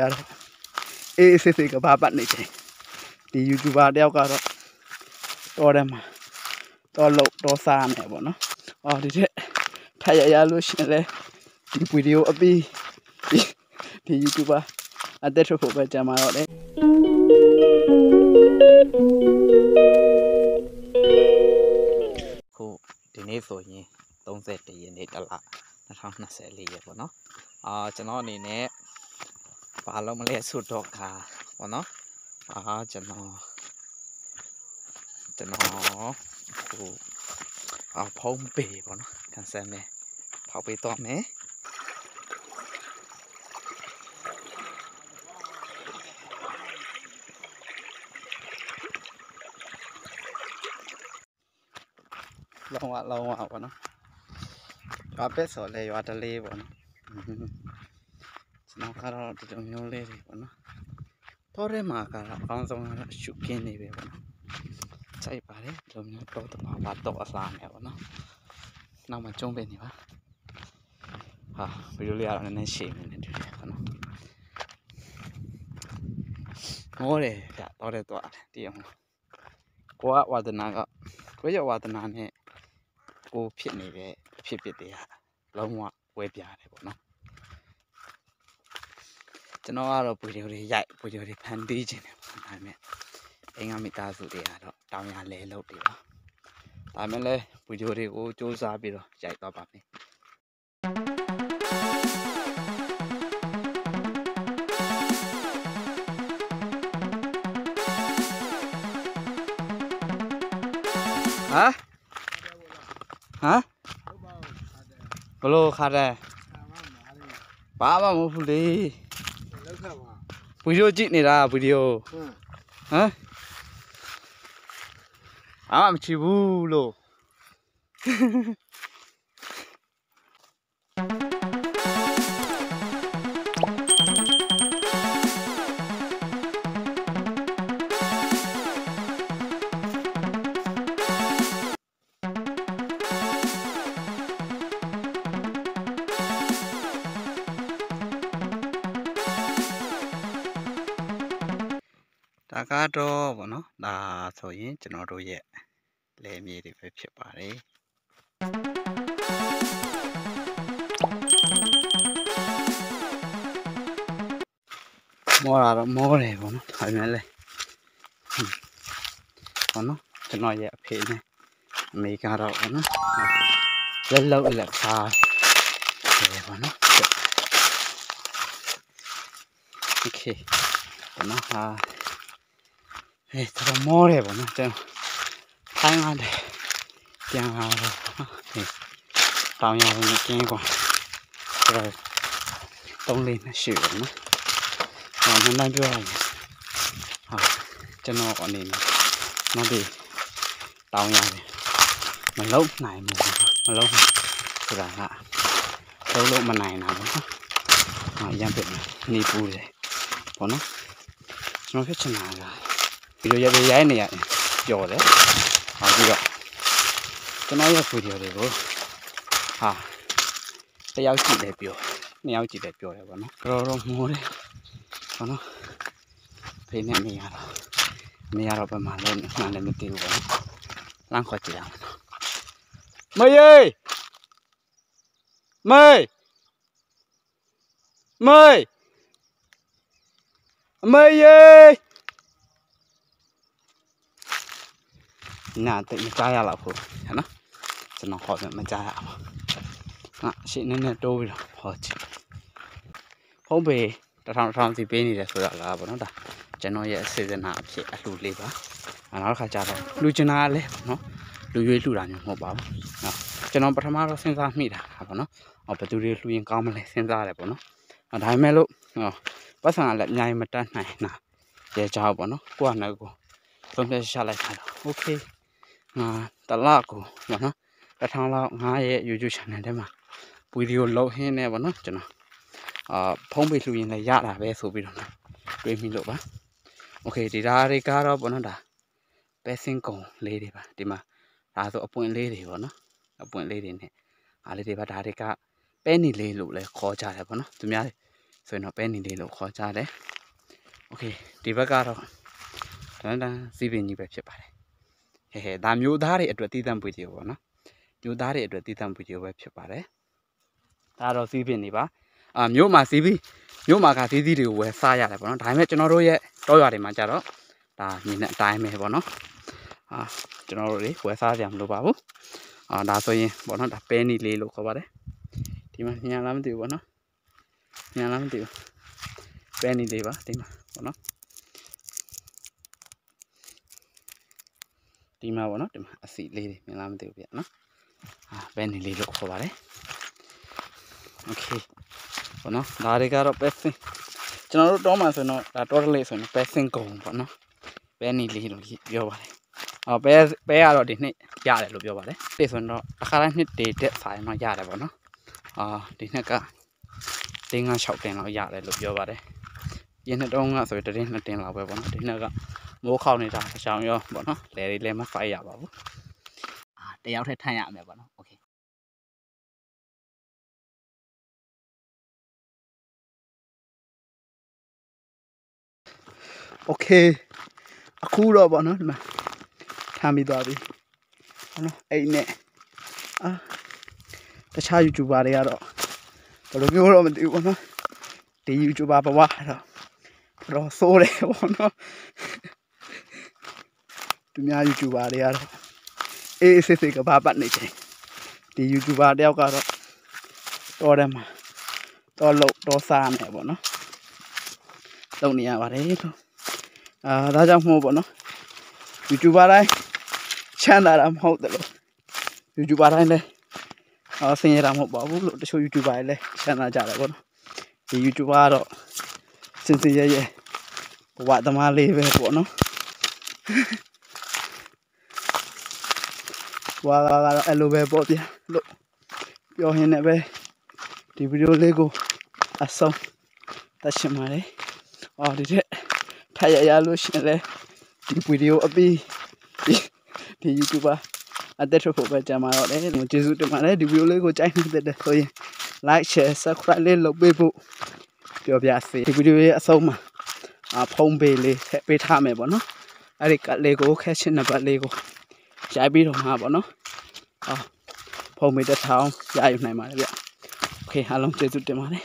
ရတယ်အေးအေးဆေးဆေးကဘာပတ်နေတယ်ဒီ YouTuber တယောက်ကတော့တော်တယ်မှာတော်လို့တော်စားနေပေါ့နော်အော်ဒီထက်ထပ်ရရလို့ရှရင်လဲဒီဗီဒီယိုအပြီးဒီဒီ YouTuber အသက်ထုတ်ဖို့ပဲကြံมาတော့တယ်ခုဒီနေ့ဆိုရင်31ရက်နေ့တလ2024ရက်ပေါ့နော်အာကျွန်တော်အနေနဲ့ ဘာလို့မလဲဆိုတော့ခါပေါ့နော်အာကျွန်တော်ကျွန်တော်ဟိုအာဖုံးပေပေါ့နော်ကန်ဆယ်မယ်ဖောက်ပေးတော့မယ်လောင်းဝလောင်းဝပေါ့နော်ရွာပက်ဆိုလဲရွာတလေးပေါ့နော် ကျွန်တော်ကတော့ဒီလိုမျိုးလေးတွေပေါ့နော်တော့ရဲမှာကတော့အကောင်းဆုံးကတော့ရှုကင်းနေပြီပေါ့နော်စိုက်ပါတယ်ဒီလိုမျိုးတော့တဘာဘာတော့အစားနေပေါ့နော်နောက်မှကျုံးပေးနေပါဟာဗီဒီယိုလေးကတော့နည်းနည်းရှည်နေတယ်တူတယ်ပေါ့နော်မောတယ်ဗျတော့တယ်တော့တည်အောင်ကိုကဝါဒနာကကိုရဝါဒနာနဲ့ကိုဖြစ်နေတဲ့ဖြစ်ဖြစ်တွေကလုံးဝဝဲပြတယ်ပေါ့နော် ကျွန်တော်ကတော့ဗီဒီယိုတွေရိုက်ဗီဒီယိုတွေဖန်တီးခြင်းတယ်ပေါ့ဒါပေမဲ့အင်္ဂါမိသားစုတွေကတော့တောင်းရလဲလုပ်တယ်ပါဒါပေမဲ့လည်းဗီဒီယိုတွေကိုစူးစမ်းပြီးတော့ရိုက်တော့ပါမယ်ဟမ်ဟမ်ဘလို့ခါတယ်ဘာမှမဟုတ်ဘူးလေလောက်ခတ်ပါ ဗီဒီယိုကြည့်နေတာဗီဒီယိုဟမ်ဟမ်အာမချီဘူးလို့ ဒါကတော့ဗောနော်ဒါဆိုရင်ကျွန်တော်တို့ရဲ့လယ်မြေတွေပဲဖြစ်ပါတယ်မောတာတော့မောတယ်ဗောနော်ဒါပေမဲ့လည်းဟွန်းဗောနော်ကျွန်တော်ရဲ့အဖေနဲ့အမေကတော့ဗောနော်လက်လောက်လက်သားတယ်ဗောနော်โอเคဗောနော်ဟာ အေးတော်မောတယ်ဗောနော်ကျွန်တော်ထိုင်းလာတယ်ပြန်လာတော့အေးတောင်းရဝင်ကင်းကွာဆိုတော့တုံးလေးနဲ့ရှိဗောနော်ဟောမနိုင်ပြောရရင်ဟာကျွန်တော်အနေနဲ့နောက်ပြီးတောင်းရတယ်မလုံးနိုင်ဘူးမလုံးဆိုတာကလုံးလုံးမနိုင်တာဗောနော်ဟာရံပြနေပူတယ်ဗောနော်ကျွန်တော်ဖြစ်ချင်တာကဗီ ဒီယိုရိုက်ရိုက်နေရတယ်ပျော်တယ်ဟောပြီးတော့ကျွန်တော်ရဲ့ဗီဒီယိုတွေကိုဟာတစ်ယောက်ကြည့်တယ်ပျော်နှစ်ယောက်ကြည့်တယ်ပျော်တယ်ဗောနော်တော်တော်မိုးတယ်ဗောနော်ဖေးနဲ့နေရတော့နေရတော့ဘယ်မှာလဲမှန်လည်းမသိဘူးဗောနော်လမ်းခေါ်ကြည့်ရအောင်နော်မယေးမေးမေးအမေ နာတိတ်မကြားရတော့ဘူးဟဲ့နော်ကျွန်တော်ဟောတယ်မကြားရဘူးဟာရှင်းနေနေတိုးပြီးတော့ဟောချင်ဖုံးပေတထောင်ထောင်စီပေးနေတယ်ဆိုတော့လားဗောနော်ဒါကျွန်တော်ရဲ့စေစနာအဖြစ်အလှူလေးပါအဲနောက်တစ်ခါကျတော့လူကျင်တာလည်းနော်လူရွေးလှူတာမျိုးမဟုတ်ပါဘူးနော်ကျွန်တော်ပထမတော့စဉ်းစားမိတာဗောနော်ဟောဘယ်သူတွေလှူရင်ကောင်းမလဲစဉ်းစားတယ်ဗောနော်ဒါပေမဲ့လို့ဟောပတ်စံကလည်းအများကြီးမတတ်နိုင်နာရဲကြောက်ဗောနော်ကိုကလည်းကိုသုံးဖြတ်ရှာလိုက်တာတော့โอเค ငါတလကိုဗောနော်တစ်ထောင်လောက်ငါရဲ့ YouTube channel ထဲမှာဗီဒီယိုလောက်ဟင်းနေဗောနော်ကျွန်တော်အာဖုံးပေးလှူရင်လည်းရတာပဲဆိုပြီးတော့တွေးမိလို့ပါโอเคဒီဓာတ်တွေကတော့ဗောနော်ဒါပဲစင်းကုံလေးတွေပါဒီမှာဒါဆိုအပွင့်လေးတွေဗောနော်အပွင့်လေးတွေနဲ့အားလေးတွေပါဒါတွေကပဲနီလေးလို့လည်းခေါ်ကြတယ်ဗောနော်သူများ ဆိုရင်တော့ပဲနီလေးလို့ခေါ်ကြတယ်โอเคဒီဘက်ကတော့တန်းတန်းစီးပင်ကြီးပဲဖြစ်ပါတယ် ဟဲဟဲဒါမျိုးသားတွေအတွက်တည်တံ့ပွေကြီးပေါ့နော်မျိုးသားတွေအတွက်တည်တံ့ပွေကြီးပဲဖြစ်ပါတယ်ဒါတော့စီးပင်နေပါအာမြို့မှာစီးပြီးမြို့မှာကစီးစီးတွေကိုဝယ်စားရတယ်ပေါ့နော်ဒါပေမဲ့ကျွန်တော်တို့ရဲ့တောရွာတွေမှာကြတော့ဒါမြင်တဲ့အတိုင်းပဲပေါ့နော်အာကျွန်တော်တို့တွေဝယ်စားကြမလို့ပါဘူးအာဒါဆိုရင်ပေါ့နော်ဒါပဲနီလေးလို့ခေါ်ပါတယ်ဒီမှာညာလားမသိဘူးပေါ့နော်ညာလားမသိဘူးပဲနီလေးပါဒီမှာပေါ့နော် ဒီမှာပေါ့နော်ဒီမှာအစီလေးတွေမြင်လားမသိဘူးဗျနော်အာပဲနီလေးလို့ခေါ်ပါတယ်โอเคပေါ့နော်ဒါတွေကတော့ပဲစင်ကျွန်တော်တို့တောမှာဆိုရင်တော့ဒါတောတလေးဆိုရင်ပဲစင်ကုံပေါ့နော်ပဲနီလေးလို့ပြောပါတယ်အော်ပဲပဲကတော့ဒီနှစ်ရတယ်လို့ပြောပါတယ်ဒီဆိုရင်တော့တစ်ခါတိုင်းနှစ်တည်တက်ဆိုင်တော့ရတယ်ပေါ့နော်အာဒီနှစ်ကတင်းငါ6တင်လောက်ရတယ်လို့ပြောပါတယ်ပြင်းနှစ်တုံးကဆိုရင်တရင်နှစ်တင်လောက်ပဲပေါ့နော်ဒီနှစ်က မိုးခေါက်နေတာတစ်ချောင်းရောပေါ့နော်လဲတွေလည်းမဖိုက်ရပါဘူးအာတယောက်ထက်ထမ်းရမယ်ပေါ့နော်โอเค โอเคအခုတော့ဗောနော်ဒီမှာထားမိသွားပြီဗောနော်အဲ့နဲ့အာတခြား YouTuber တွေကတော့ဘယ်လိုမျိုးတော့မသိဘူးဗောနော်ဒီ YouTuber ဘဝကတော့တော့ဆိုးတယ်ဗောနော် သူများ YouTuber တွေကတော့အေးအေးဆေးဆေးကဘာပတ်နေတယ်ဒီ YouTuber တယောက်ကတော့တော်တယ်မှာတော်လို့တော်စားနေဗောနော်လုံနေရပါတယ်လို့အာဒါကြောင့်မို့ပေါ့နော် YouTuber တိုင်းချမ်းသာတာမဟုတ်တယ်လို့ YouTuber တိုင်းလည်းအာဆင်းရဲတာမဟုတ်ပါဘူးလို့တချို့ YouTuber တွေလည်းချမ်းသာကြတယ်ပေါ့နော်ဒီ YouTuber ကတော့စင်စင်ရဲရဲဘဝသမားလေးပဲပေါ့နော် ဘဝကတော့အဲ့လိုပဲပေါ့ဗျာလို့ပြောရင်းနဲ့ပဲဒီဗီဒီယိုလေးကိုအဆုံးသတ်ရှင်ပါတယ်အော်ဒီတဲ့ထပ်ရရလို့ရှရင်လဲဒီဗီဒီယိုအပြီးဒီဒီ YouTuber အသက်ထုတ်ဖို့ပဲကြံပါတော့တယ်ကျေးဇူးတင်ပါတယ်ဒီဗီဒီယိုလေးကိုကြိုက်နေတဲ့ဆိုရင် like share subscribe လေးလုပ်ပေးဖို့ပြောပြစေဒီဗီဒီယိုရဲ့အဆုံးမှာအဖုံးပေးလေးထည့်ပေးထားမယ်ပေါ့နော်အဲ့ဒီကတ်လေးကိုခက်ချင်နံပါတ်လေးကို ရိုက်ပြီးတော့မှာပေါ့နော်အော်ဖုံးပေးတဲ့ထောင်းရယူနိုင်ပါတယ်ဗျโอเคအားလုံးကျေးဇူးတင်ပါတယ်